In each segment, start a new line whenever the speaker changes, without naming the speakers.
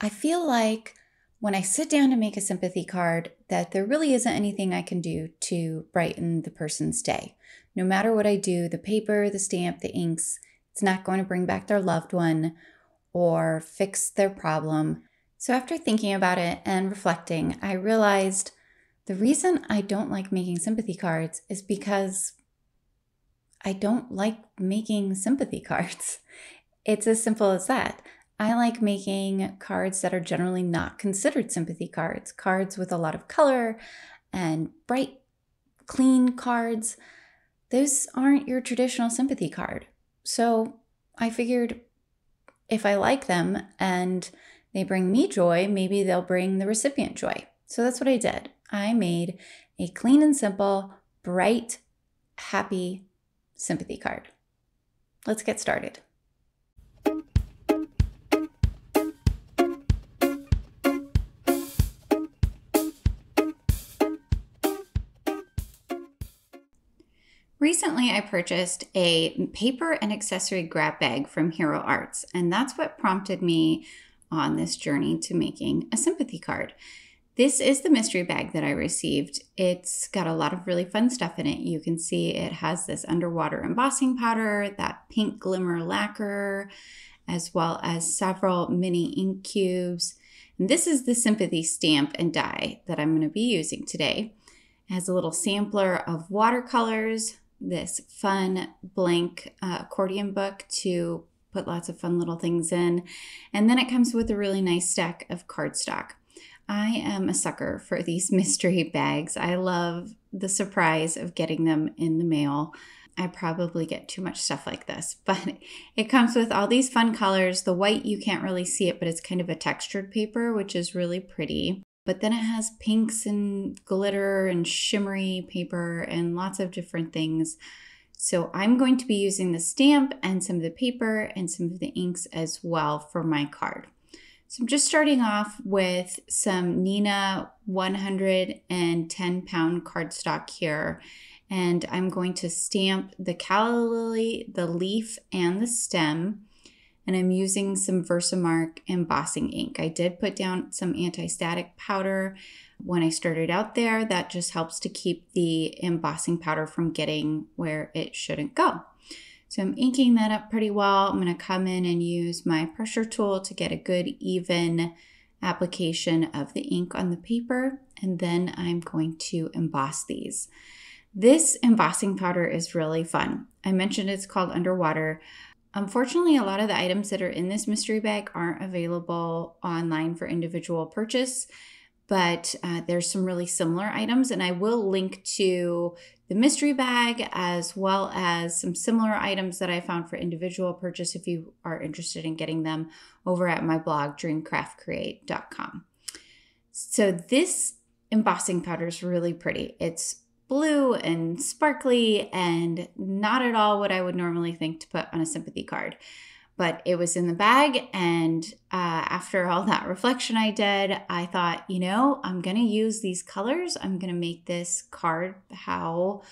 I feel like when I sit down to make a sympathy card, that there really isn't anything I can do to brighten the person's day. No matter what I do, the paper, the stamp, the inks, it's not going to bring back their loved one or fix their problem. So, after thinking about it and reflecting, I realized the reason I don't like making sympathy cards is because I don't like making sympathy cards. It's as simple as that. I like making cards that are generally not considered sympathy cards, cards with a lot of color and bright, clean cards. Those aren't your traditional sympathy card. So I figured if I like them and they bring me joy, maybe they'll bring the recipient joy. So that's what I did. I made a clean and simple, bright, happy sympathy card. Let's get started. Recently, I purchased a paper and accessory grab bag from Hero Arts, and that's what prompted me on this journey to making a sympathy card. This is the mystery bag that I received. It's got a lot of really fun stuff in it. You can see it has this underwater embossing powder, that pink glimmer lacquer, as well as several mini ink cubes. And this is the sympathy stamp and die that I'm going to be using today. It has a little sampler of watercolors, this fun blank uh, accordion book to put lots of fun little things in. And then it comes with a really nice stack of cardstock. I am a sucker for these mystery bags. I love the surprise of getting them in the mail. I probably get too much stuff like this, but it comes with all these fun colors. The white, you can't really see it, but it's kind of a textured paper, which is really pretty. But then it has pinks and glitter and shimmery paper and lots of different things. So I'm going to be using the stamp and some of the paper and some of the inks as well for my card. So I'm just starting off with some Neenah 110 pound cardstock here. And I'm going to stamp the calla lily, the leaf, and the stem and I'm using some Versamark embossing ink. I did put down some anti-static powder when I started out there. That just helps to keep the embossing powder from getting where it shouldn't go. So I'm inking that up pretty well. I'm going to come in and use my pressure tool to get a good even application of the ink on the paper and then I'm going to emboss these. This embossing powder is really fun. I mentioned it's called Underwater. Unfortunately, a lot of the items that are in this mystery bag aren't available online for individual purchase, but uh, there's some really similar items, and I will link to the mystery bag as well as some similar items that I found for individual purchase if you are interested in getting them over at my blog, dreamcraftcreate.com. So, this embossing powder is really pretty. It's blue and sparkly and not at all what I would normally think to put on a sympathy card. But it was in the bag, and uh, after all that reflection I did, I thought, you know, I'm gonna use these colors. I'm gonna make this card how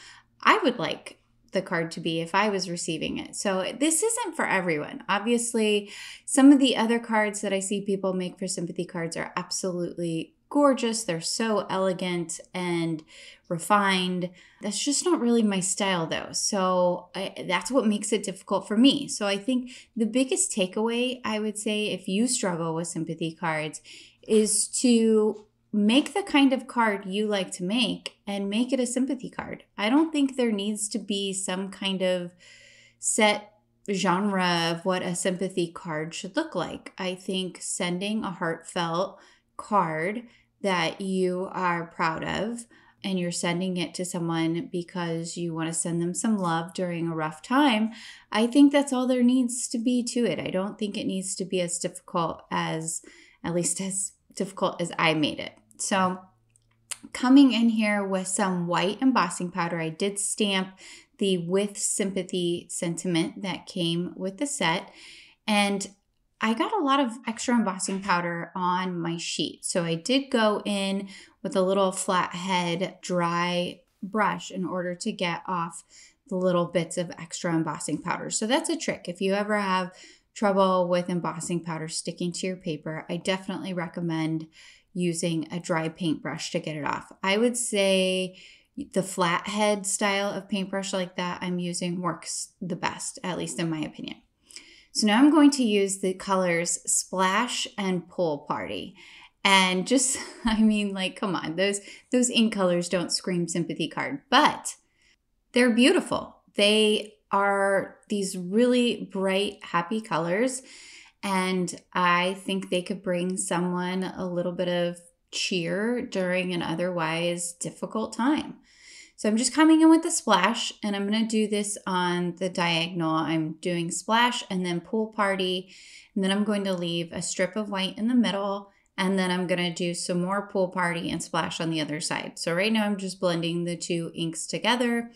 I would like the card to be if I was receiving it. So this isn't for everyone. Obviously, some of the other cards that I see people make for sympathy cards are absolutely gorgeous. They're so elegant and refined. That's just not really my style, though. So I, that's what makes it difficult for me. So I think the biggest takeaway I would say if you struggle with sympathy cards is to make the kind of card you like to make and make it a sympathy card. I don't think there needs to be some kind of set genre of what a sympathy card should look like. I think sending a heartfelt card that you are proud of and you're sending it to someone because you want to send them some love during a rough time, I think that's all there needs to be to it. I don't think it needs to be as difficult as, at least as difficult as I made it. So, coming in here with some white embossing powder, I did stamp the with sympathy sentiment that came with the set. And I got a lot of extra embossing powder on my sheet. So I did go in with a little flathead dry brush in order to get off the little bits of extra embossing powder. So that's a trick. If you ever have trouble with embossing powder sticking to your paper, I definitely recommend using a dry paintbrush to get it off. I would say the flathead style of paintbrush like that I'm using works the best, at least in my opinion. So now I'm going to use the colors Splash and Pool Party. And just, I mean, like, come on, those those ink colors don't scream sympathy card, but they're beautiful. They are these really bright, happy colors. And I think they could bring someone a little bit of cheer during an otherwise difficult time. So I'm just coming in with the splash and I'm going to do this on the diagonal. I'm doing splash and then pool party. And then I'm going to leave a strip of white in the middle. And then I'm going to do some more pool party and splash on the other side. So right now I'm just blending the two inks together.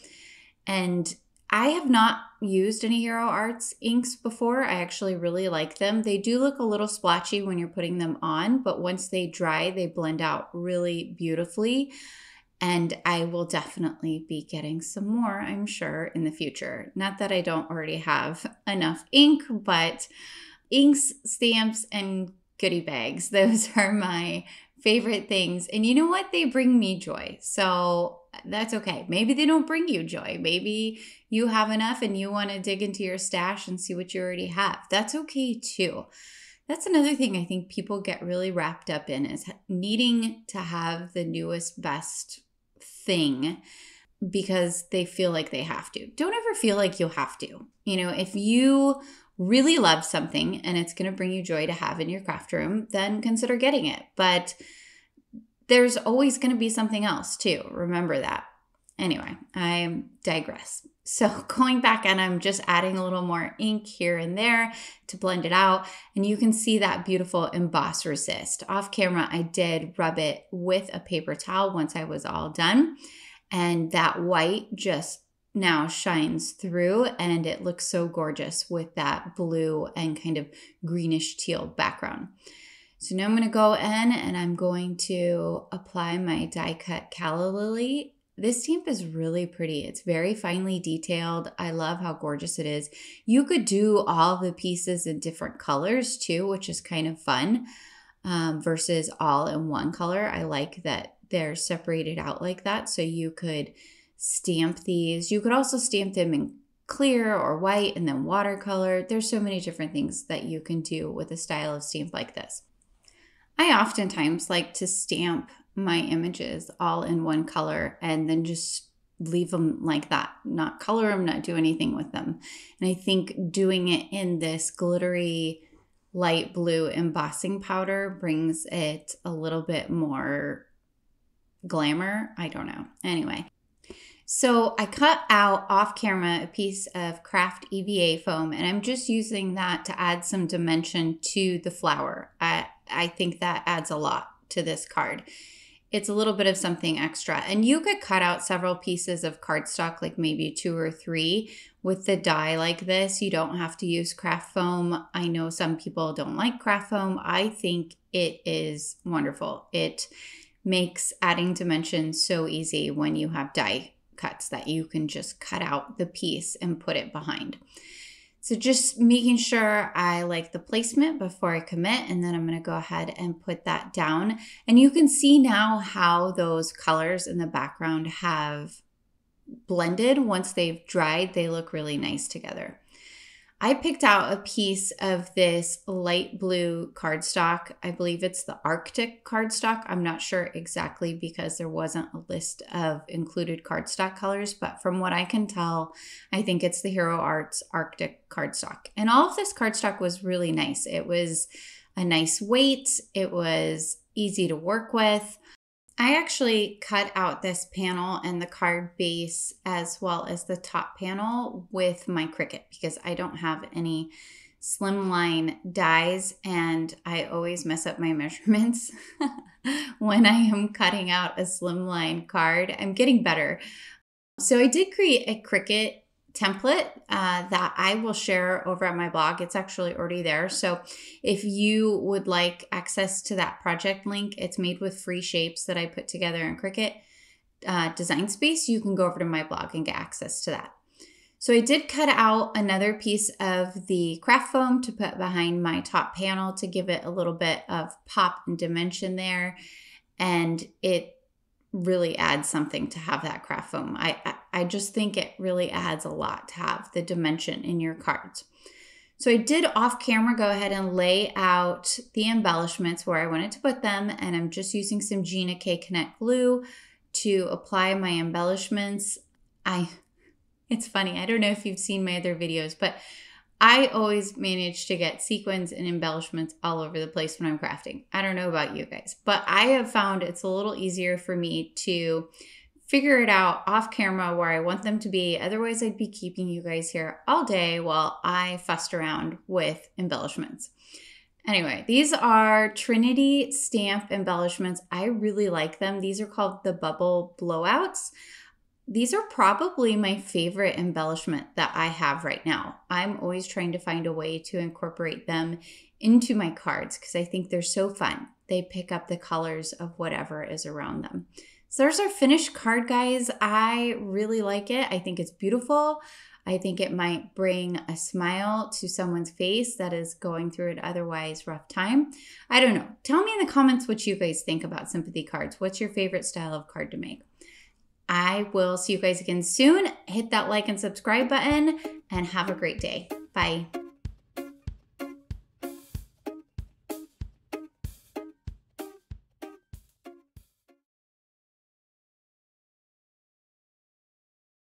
And I have not used any Hero Arts inks before. I actually really like them. They do look a little splotchy when you're putting them on, but once they dry, they blend out really beautifully. And I will definitely be getting some more, I'm sure, in the future. Not that I don't already have enough ink, but inks, stamps, and goodie bags, those are my favorite things. And you know what? They bring me joy. So that's okay. Maybe they don't bring you joy. Maybe you have enough and you want to dig into your stash and see what you already have. That's okay too. That's another thing I think people get really wrapped up in is needing to have the newest, best thing because they feel like they have to. Don't ever feel like you have to. You know, if you really love something and it's going to bring you joy to have in your craft room, then consider getting it. But there's always going to be something else too. Remember that. Anyway, I digress. So going back and I'm just adding a little more ink here and there to blend it out. And you can see that beautiful emboss resist. Off camera, I did rub it with a paper towel once I was all done. And that white just now shines through and it looks so gorgeous with that blue and kind of greenish teal background. So now I'm going to go in and I'm going to apply my die cut calla lily. This stamp is really pretty. It's very finely detailed. I love how gorgeous it is. You could do all the pieces in different colors too, which is kind of fun um, versus all in one color. I like that they're separated out like that. So you could stamp these. You could also stamp them in clear or white and then watercolor. There's so many different things that you can do with a style of stamp like this. I oftentimes like to stamp my images all in one color and then just leave them like that, not color them, not do anything with them. And I think doing it in this glittery light blue embossing powder brings it a little bit more glamour. I don't know. Anyway, so I cut out off camera a piece of craft EVA foam and I'm just using that to add some dimension to the flower. I, I think that adds a lot to this card. It's a little bit of something extra. And you could cut out several pieces of cardstock, like maybe two or three with the die like this. You don't have to use craft foam. I know some people don't like craft foam. I think it is wonderful. It makes adding dimension so easy when you have die cuts that you can just cut out the piece and put it behind. So just making sure I like the placement before I commit and then I'm going to go ahead and put that down. And you can see now how those colors in the background have blended. Once they've dried, they look really nice together. I picked out a piece of this light blue cardstock. I believe it's the Arctic cardstock. I'm not sure exactly because there wasn't a list of included cardstock colors, but from what I can tell, I think it's the Hero Arts Arctic cardstock. And all of this cardstock was really nice. It was a nice weight, it was easy to work with. I actually cut out this panel and the card base as well as the top panel with my Cricut because I don't have any slimline dies and I always mess up my measurements when I am cutting out a slimline card. I'm getting better. So I did create a Cricut template uh, that I will share over at my blog. It's actually already there. So if you would like access to that project link, it's made with free shapes that I put together in Cricut uh, Design Space. You can go over to my blog and get access to that. So I did cut out another piece of the craft foam to put behind my top panel to give it a little bit of pop and dimension there. And it really adds something to have that craft foam. I, I just think it really adds a lot to have the dimension in your cards. So I did off camera go ahead and lay out the embellishments where I wanted to put them and I'm just using some Gina K Connect glue to apply my embellishments. I it's funny. I don't know if you've seen my other videos, but I always manage to get sequins and embellishments all over the place when I'm crafting. I don't know about you guys, but I have found it's a little easier for me to figure it out off camera where I want them to be. Otherwise, I'd be keeping you guys here all day while I fussed around with embellishments. Anyway, these are Trinity stamp embellishments. I really like them. These are called the bubble blowouts. These are probably my favorite embellishment that I have right now. I'm always trying to find a way to incorporate them into my cards because I think they're so fun. They pick up the colors of whatever is around them. So there's our finished card, guys. I really like it. I think it's beautiful. I think it might bring a smile to someone's face that is going through an otherwise rough time. I don't know. Tell me in the comments what you guys think about sympathy cards. What's your favorite style of card to make? I will see you guys again soon. Hit that like and subscribe button and have a great day. Bye.